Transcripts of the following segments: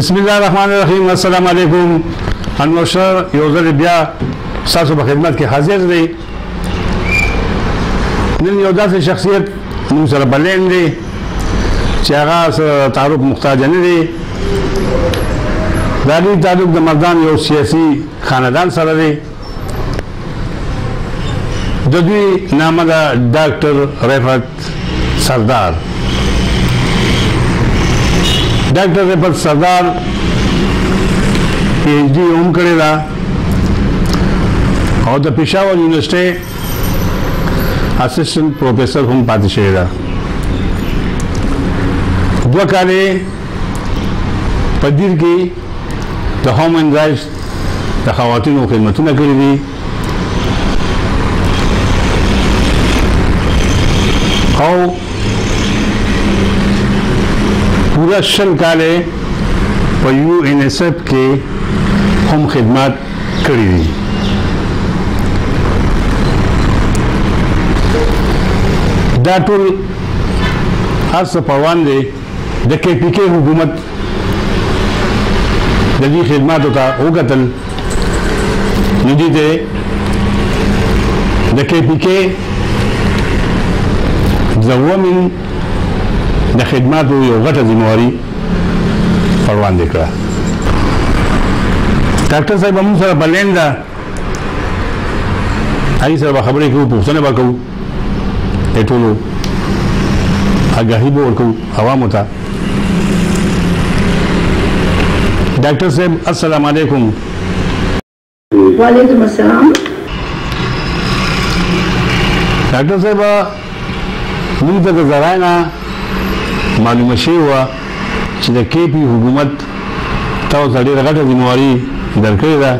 بسم الله الرحمن الرحیم السلام علیکم انور شر یو ځل بیا تاسو په خدمت کې حاضر دی نن یو داسې شخصیت موږ سره بلین دی چې هغه تعارف محتاج نه دی دا دې تعلق د مردان یو سیاسي خاندان سره دی د دوی نامه ده ډاکټر رفعت سردار ډاکټر رفعت سردار پی ایچ ډي هم کړې ده او د پېښور یونیورسټۍ اسسټنټ پروفیسور هم پاتې شوې ده دوه کالې په دیر کې د هومن رایټس د خواتینو خدمتونه کړي دي او پورا شل کال په یو ان ایس ایف کې هم خدمات کړی دي دا ټول هر څه پروان دي د کې پی کې حکومت د دې خدماتو ته وګتل ندی ته د کې پی کې زومن د خدماتو یو غټه ذمہواری پر وړاندې کړه ډاکټر صاحب موږ سره بلنده هغه سره به خبرې کوو پوښتنه به کوو د ټولو آگاهي به ورکوو عوامو ته ډاکټر صاحب السلام علیکم وعلیکم السلام ډاکټر صاحب موږ ته د زراینه معلومه شوې وه چې د کې پي حکومت تاسو ته ډېره غټه ذمه واري درکړې ده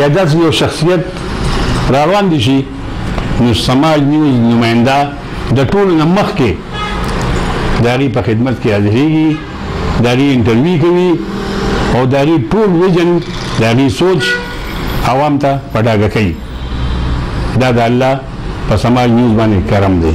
یا داسې یو شخصیت را وړاندې شي نو سماج نیوز نماینده د ټولو نه مخکې د هغې په خدمت کې حاضرېږي د هغې انټرویو کوي او د هغې ټول ویژن د هغې سوچ عوام ته په ډاګه کوي دا د الله په سماج نیوز باندې کرم دی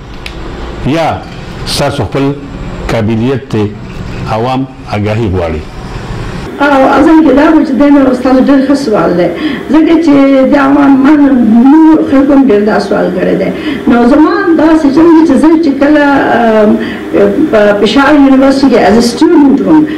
یا ستاسو خپل قابلیت دی عوام اګاهي غواړي او اصل کې دا چې دا نو استاد ډېر ښه سوال دی ځکه چې د عوام من نور خلکو هم ډېر دا سوال کړی دی نو زما دا چې چې زه چې کله په پېښور یونیورسټي کې از سټوډنټ وم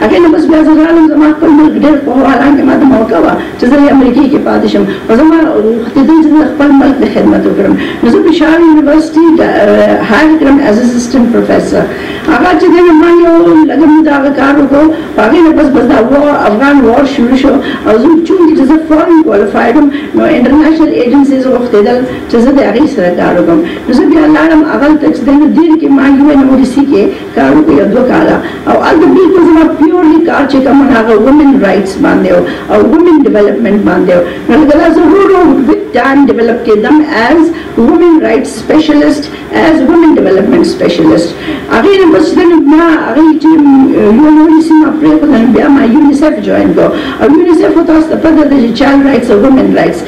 هغې نه پس بیا زه غالم زما خپل ملک ډېر په غوا لاندې ما ته موقع وه چې زه امریکې کې پاتې شم او زما غوښتېدل چې زه خپل ملک د خدمت وکړم نو زه پېښور یونیورسټي هایر کړم ایز اسسټنټ پروفیسر هغه چې دی نو ما یو لږه موده هغه کار وکړو په هغې نه پس بس دا وار افغان وار شروع شو او زه چونکې چې زه فارن کوالیفاید وم نو انټرنیشنل ایجنسیز غوښتېدل چې زه د هغې سره کار وکړم نو زه بیا لاړم هغلته چې دی نو دیر کې ما یو یونیورسي کې کار وکړ یو دوه کاله او هلته بلکل زما پیورلی کار چې کوم هغه وومن رایټس باندې او وومن ډیولپمنټ باندې نو لکه دا زه ورو ورو ویت ټایم ډیولپ کېدم ایز وومن رایټس سپیشلیسټ ایز وومن ډیولپمنټ سپیشلیسټ هغې نه پس چې ما هغې چې یو نورې سیمه پرېښوده نو بیا ما یونیسف جوین کړو او یونیسف خو تاسو ته پته ده چې چایلډ رایټس او وومن رایټس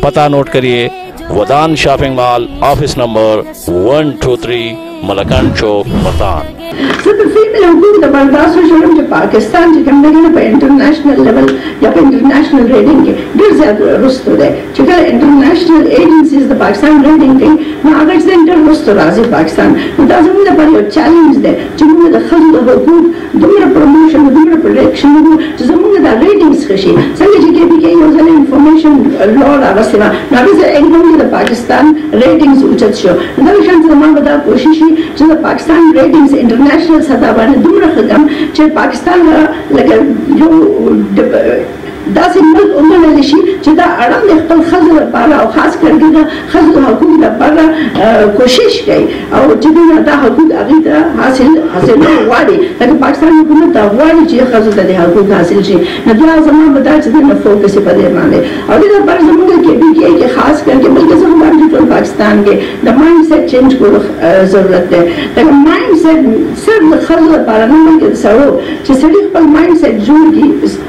پتا نوٹ کریے ودان شاپنگ مال آفس نمبر ون ٹو تھری ملکان چوک ملتان زه د فیل یو ګور د برداشت شوم چې پاکستان چې کوم دی په انټرنیشنل لیول یا په انټرنیشنل ریډینګ کې ډېر زیات رستو دی چې کله انټرنیشنل ایجنسیز د پاکستان ریډینګ کوي نو هغه ځین ډېر رستو راځي پاکستان نو دا زموږ لپاره یو چیلنج دی چې موږ د ښځو د حقوق دومره پروموشن او دومره پروډکشن وکړو چې زموږ دا ریټینګز ښه شي څنګه چې کې پي کې یو ځل انفارمیشن لا راغستې وه نو هغه سره ایکدم یې د پاکستان ریټینګز اوچت شو نو دغه شان زما به دا کوشش وي چې د پاکستان ریټینګز انټرنیشنل سطح باندې دومره ښه کړم چې پاکستان لکه یو داسې ملک ومنل شي چې دا اړم د خپل ښځو لپاره او خاص کر د ښځو د حقوق لپاره کوشش کوي او چې دوی دا حقوق هغوی ته حاصل حاصلول غواړي لکه پاکستان حکومت دا غواړي چې ښځو ته د حقوق حاصل شي نو بیا زما به دا چې نه فوکس په دې باندې او دې لپاره زموږ کې بي کې کې خاص کر کې بلکې زه غواړم چې ټول پاکستان کې د مایند سیټ چینج کولو ضرورت دی دا مایند سیټ صرف د ښځو لپاره نه بلکې د سړو چې سړي خپل مایند سیټ جوړ کړي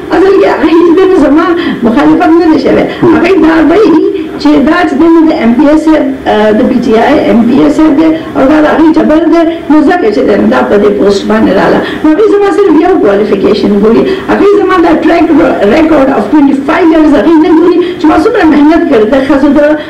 اصل کې هغه هیڅ دنه زما مخالفت نه دی شوی هغه دا وایي چې دا چې دنه د ایم پی ایس د پی ټی آی ایم پی ایس دی او دا هغه جبر دی نو ځکه چې دنه دا په دې پوسټ باندې رااله نو هغه زما سره یو کوالیفیکیشن ګوري هغه زما دا ټریک ریکارډ اف 25 ایئرز هغه نه ګوري چې ما څومره مهنت کړې ده خزه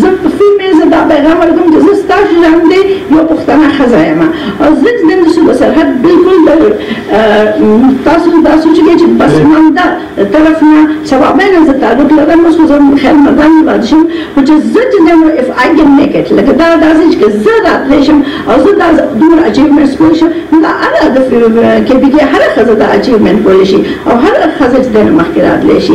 زه په ښي مېزه دا پیغام ورکوم چې زه ستاسو شان دی یو پښتنه ښځه یم او زه چې د صوبه سرحد بالکل د تاسو دا سوچ کې چې بس مانده طرف نه سبابه نه زه تعلق لرم اوس زه خیر مردان ولاړ شم خو چې زه چې د نو اف آی کین میک اټ لکه دا داسې چې زه راتلی شم او زه دا دومره اچیومنټس کولی شم نو دا هر هدف کې بیا هره ښځه دا اچیومنټ کولی شي او هر ښځه چې د مخکې راتلی شي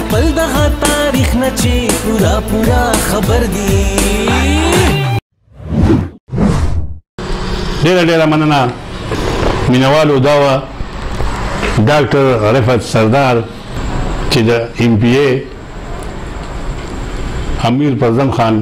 بل دغه تاریخ نه چې پورا پورا خبر دی ډیره ډیره مننه مینوالو دا و ډاکټر رفعت سردار چې د ایم پی ای امیر پرزم خان